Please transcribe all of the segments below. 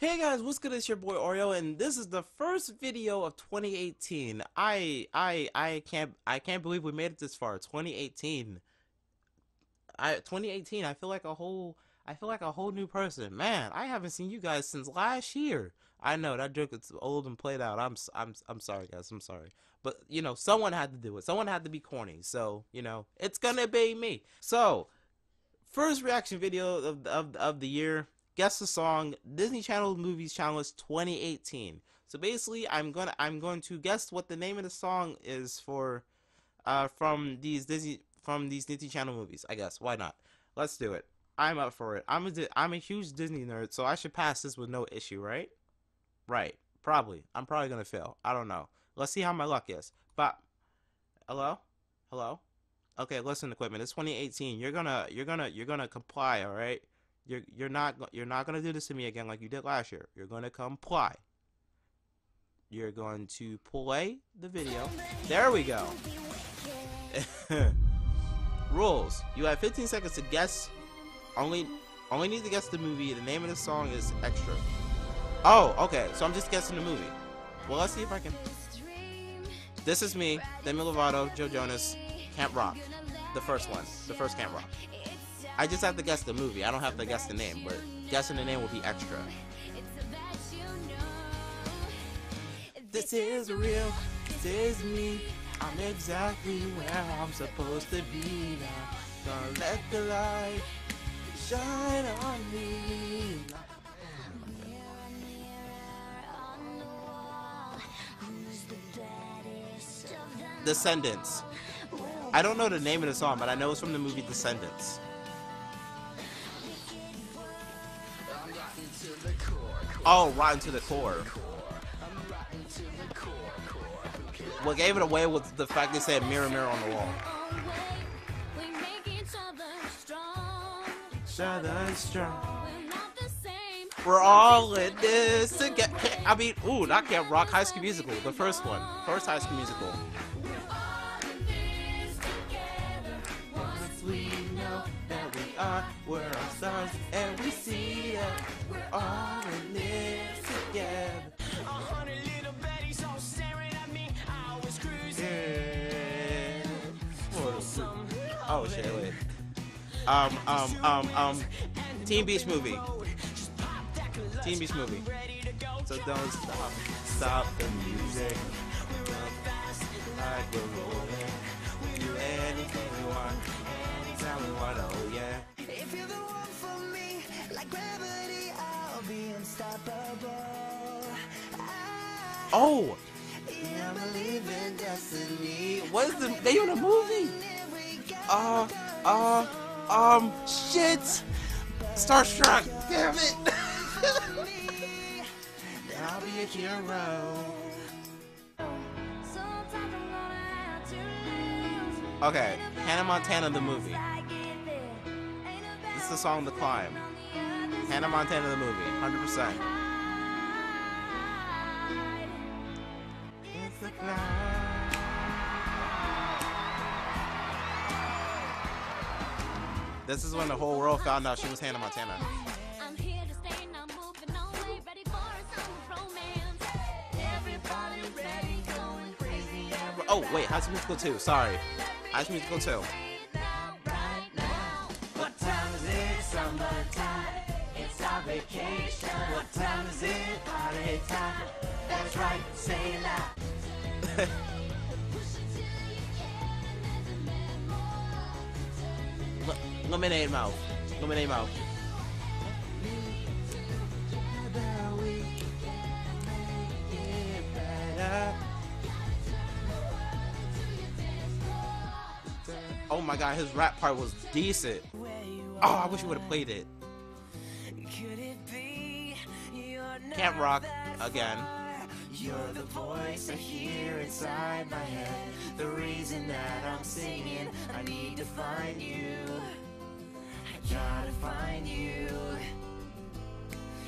Hey guys, what's good? It's your boy Oreo, and this is the first video of 2018. I I I can't I can't believe we made it this far. 2018. I 2018. I feel like a whole I feel like a whole new person. Man, I haven't seen you guys since last year. I know that joke is old and played out. I'm I'm I'm sorry guys. I'm sorry. But you know, someone had to do it. Someone had to be corny. So you know, it's gonna be me. So first reaction video of of of the year guess the song Disney Channel Movies Challenge 2018. So basically, I'm gonna I'm going to guess what the name of the song is for, uh, from these Disney from these Disney Channel movies. I guess why not? Let's do it. I'm up for it. I'm a I'm a huge Disney nerd, so I should pass this with no issue, right? Right. Probably. I'm probably gonna fail. I don't know. Let's see how my luck is. But hello, hello. Okay, listen, equipment. It's 2018. You're gonna you're gonna you're gonna comply, all right? You're you're not you're not gonna do this to me again like you did last year. You're gonna comply. You're going to play the video. There we go. Rules. You have 15 seconds to guess. Only only need to guess the movie. The name of the song is extra. Oh, okay. So I'm just guessing the movie. Well, let's see if I can. This is me, Demi Lovato, Joe Jonas, Camp Rock. The first one. The first Camp Rock. I just have to guess the movie. I don't have to guess the name, but guessing the name will be extra. This is real. This is me. I'm exactly where I'm supposed to be now. Gonna let the light shine on me. Descendants. I don't know the name of the song, but I know it's from the movie Descendants. Oh, rotten to the core. What gave it away was the fact they said mirror, mirror on the wall. We're all in this together. I mean, ooh, not Camp Rock, High School Musical, the first one, first High School Musical. We know that we are, we're all stars, and we see that we're all in this together. Yeah. Oh shit! Wait. Um, um, um, um. Teen Beach movie. Teen Beach movie. So don't stop, stop the music. Oh, what is the name of the movie? Uh, uh, um, shit. Starstruck. Damn it. I'll be a hero. Okay, Hannah Montana the movie. This is the song The Climb. Hannah Montana the movie, 100%. This is when the whole world found out she was Hannah Montana. I'm here to stay, now moving on, way ready for a summer romance. Everybody ready, going crazy. Oh, wait, High School Musical 2, sorry. High School Musical 2. What time is it? Summertime. It's our vacation. What time is it? Party time. That's right. Say it loud. lemonade mouth. Lemonade mouth. Oh my god, his rap part was decent. Oh, I wish we would have played it. Camp Rock again. You're the voice I hear inside my head. The reason that I'm singing, I need to find you try to find you.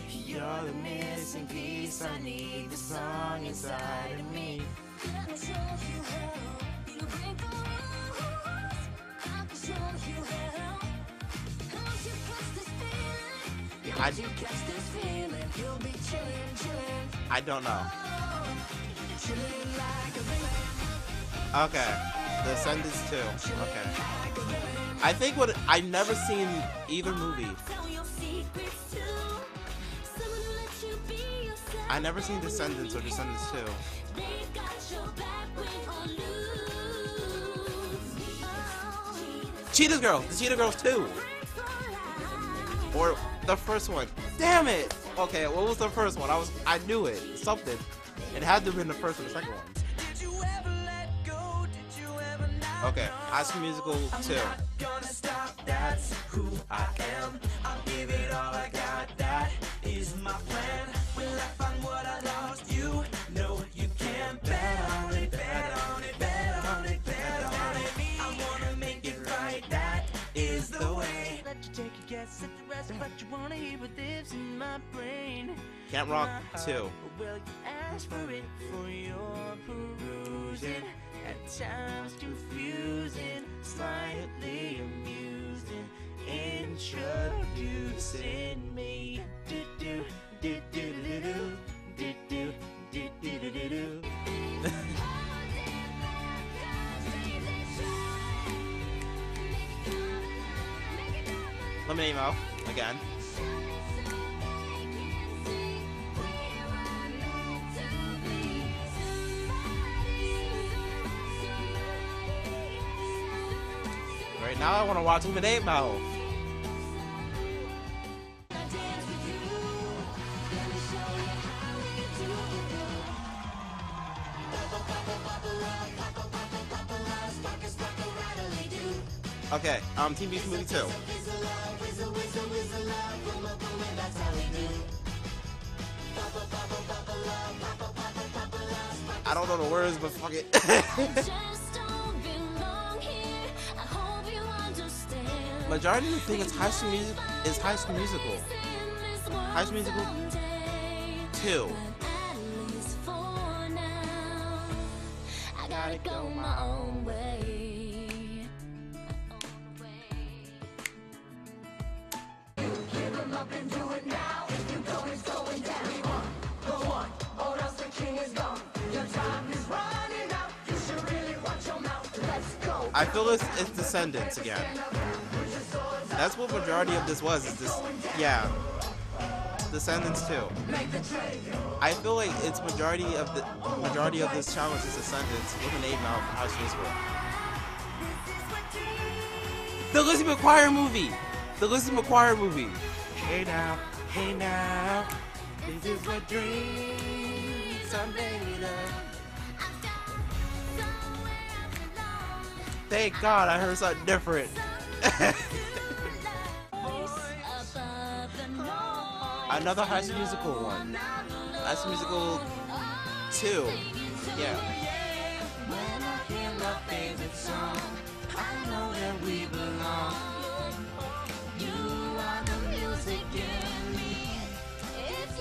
You're the missing piece. I need, the song inside of me. I catch this feeling? you'll be chilling, chilling I don't know. Oh, chilling like Okay. Descendants 2. Okay. I think what I've never seen either movie. I never seen Descendants or Descendants 2. Cheetah Girls! The Cheetah Girls 2! Or the first one. Damn it! Okay, what was the first one? I was I knew it. Something. It had to have been the first or the second one. Okay, High School Musical 2. Gonna stop, that's who I am. I'll give it all I got, that is my plan. Will I find what I lost? You know you can bet on it, bet on it, bet on it, bet on it. I wanna make it right, that is the way. Let you take a guess at the rest, but you wanna hear what lives in my brain. Camp Rock 2. Will you ask for it for your Again. Right now I want to watch 8 Mouth. Okay, um, Teen Beach Movie 2 whistle, whistle, whistle, love, boom, boom, boom, that's how we do. Papa, papa, papa, love, love. I don't know the words, but fuck it. majority of the thing is high school music is high school musical. High school musical two. Gotta go my own way. do it now. If you go, it's going down. We the one, or else the king is gone. Your time is running out. You should really watch your mouth. Let's go. I feel it's, it's Descendants again. That's what majority of this was. Is this? Yeah. Descendants too. I feel like it's majority of the majority of this challenge is Descendants with an eight mouth House Musical. The Lizzie McGuire movie. The Lizzie McGuire movie. Hey now, hey now, this is what dreams are made of. Thank God I heard something different. Another High School Musical one. High School Musical 2. Yeah.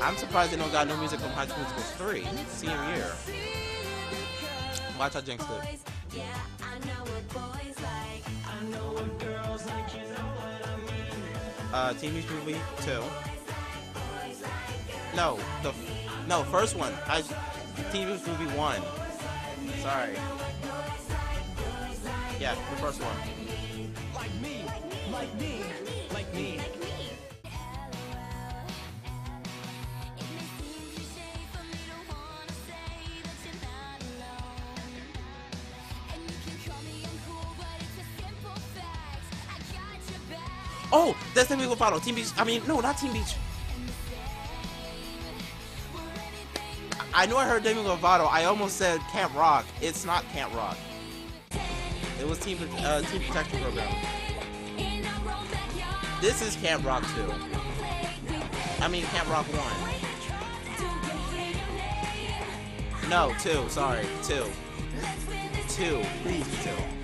I'm surprised they don't got no music from High School Musical 3. Senior year. Watch jinxed it. Yeah, I know what boys like. I know what girls like. Uh, Teen Beach Movie 2. No, the no first one. I Beach Movie 1. Sorry. Yeah, the first one. Like me, like me, like me. Oh, that's Demi Lovato. Teen Beach. I mean, no, not Teen Beach. I know I heard Demi Lovato. I almost said Camp Rock. It's not Camp Rock. It was Team uh, Team Protection Program. This is Camp Rock 2. I mean Camp Rock 1. No, 2. Sorry, 2. 2. Please, 2.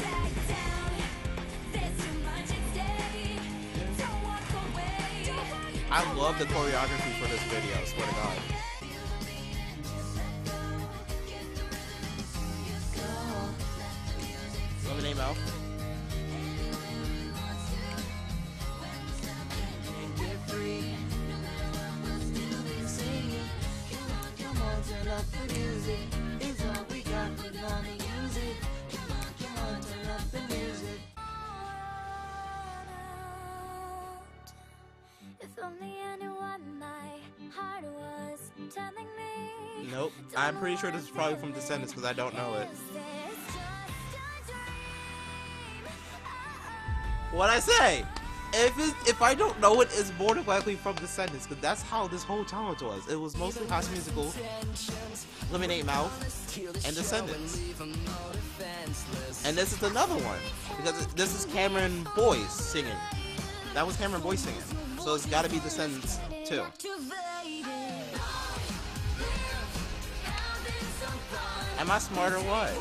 I love the choreography for this video, swear to God. Let me name Nope. I'm pretty sure this is probably from Descendants because I don't know it. What I say? If it, if I don't know it, it's more than likely from Descendants because that's how this whole challenge was. It was mostly School Musical, Lemonade Mouth, and Descendants. And this is another one because this is Cameron Boyce singing. That was Cameron Boyce singing, so it's got to be Descendants too. Am I smart or what?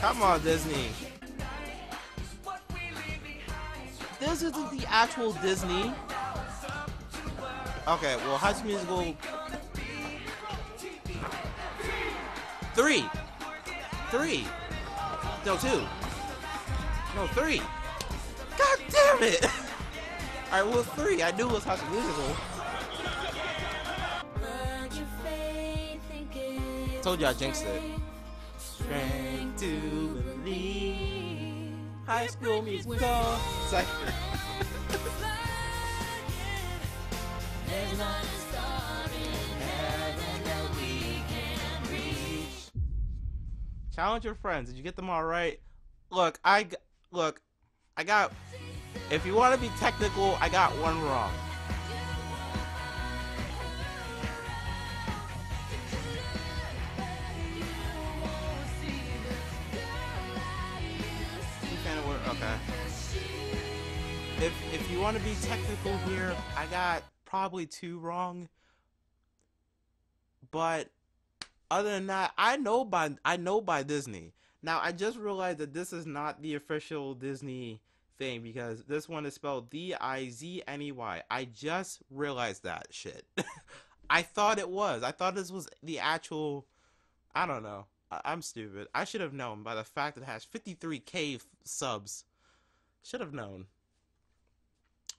Come on, Disney. This isn't the actual Disney. Okay, well, High School Musical. Three. Three. No, two. No, three. God damn it! Alright, well, three. I knew it was High School Musical. Told you I jinxed it. Strength to believe. High School Musical. It's like. Challenge your friends. Did you get them all right? Look, I look. I got. If you want to be technical, I got one wrong. Okay. If if you want to be technical here, I got probably two wrong. But other than that, I know by I know by Disney. Now I just realized that this is not the official Disney thing because this one is spelled D I Z N E Y. I just realized that shit. I thought it was. I thought this was the actual. I don't know. I'm stupid. I should have known by the fact that it has 53k f- subs. Should have known.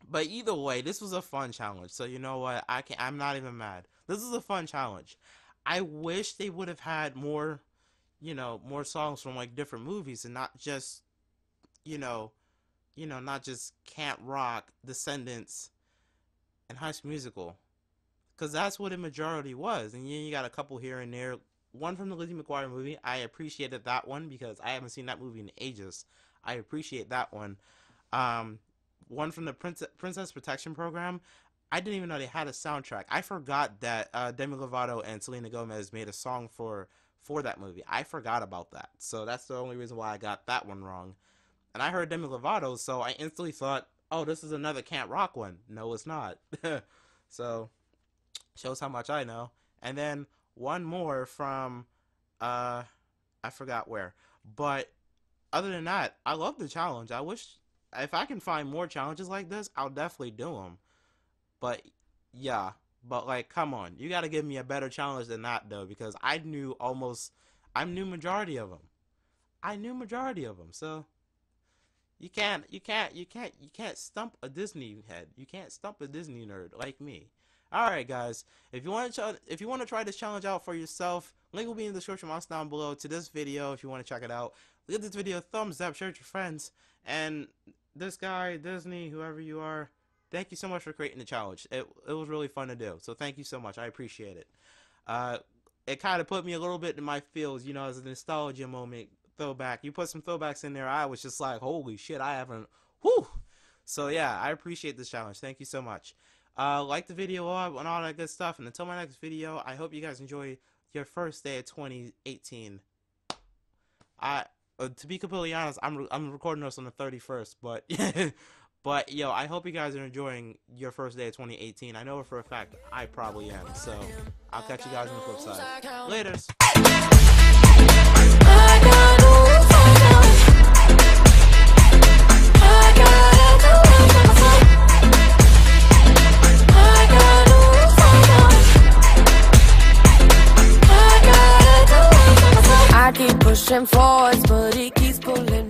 But either way, this was a fun challenge. So you know what? I can I'm not even mad. This is a fun challenge. I wish they would have had more, you know, more songs from like different movies and not just, you know, you know, not just Camp Rock, Descendants, and High School Musical, because that's what a majority was. And then you got a couple here and there. One from the Lizzie McGuire movie. I appreciated that one because I haven't seen that movie in ages. I appreciate that one. Um, one from the Princess, Princess Protection Program. I didn't even know they had a soundtrack. I forgot that uh, Demi Lovato and Selena Gomez made a song for for that movie. I forgot about that. So that's the only reason why I got that one wrong. And I heard Demi Lovato, so I instantly thought, "Oh, this is another Camp Rock one." No, it's not. so shows how much I know. And then one more from uh I forgot where. But other than that, I love the challenge. I wish if I can find more challenges like this, I'll definitely do them. But yeah, but like, come on, you got to give me a better challenge than that though, because I knew almost, I knew majority of them. I knew majority of them, so you can't, you can't, you can't, you can't stump a Disney head. You can't stump a Disney nerd like me. All right, guys. If you want to, if you want to try this challenge out for yourself, link will be in the description box down below to this video. If you want to check it out, give this video a thumbs up, share it with your friends, and this guy, Disney, whoever you are, thank you so much for creating the challenge. It it was really fun to do. So thank you so much. I appreciate it. Uh, it kind of put me a little bit in my feels, you know, as a nostalgia moment, throwback. You put some throwbacks in there. I was just like, holy shit, I haven't. Whew. So yeah, I appreciate this challenge. Thank you so much. Uh, like the video up and all that good stuff. And until my next video, I hope you guys enjoy your first day of 2018. I, uh, to be completely honest, I'm I'm recording this on the 31st, but but yo, I hope you guys are enjoying your first day of 2018. I know for a fact I probably am. So I'll catch you guys on the flip side. Laters. I keep pushing forwards, but he keeps pulling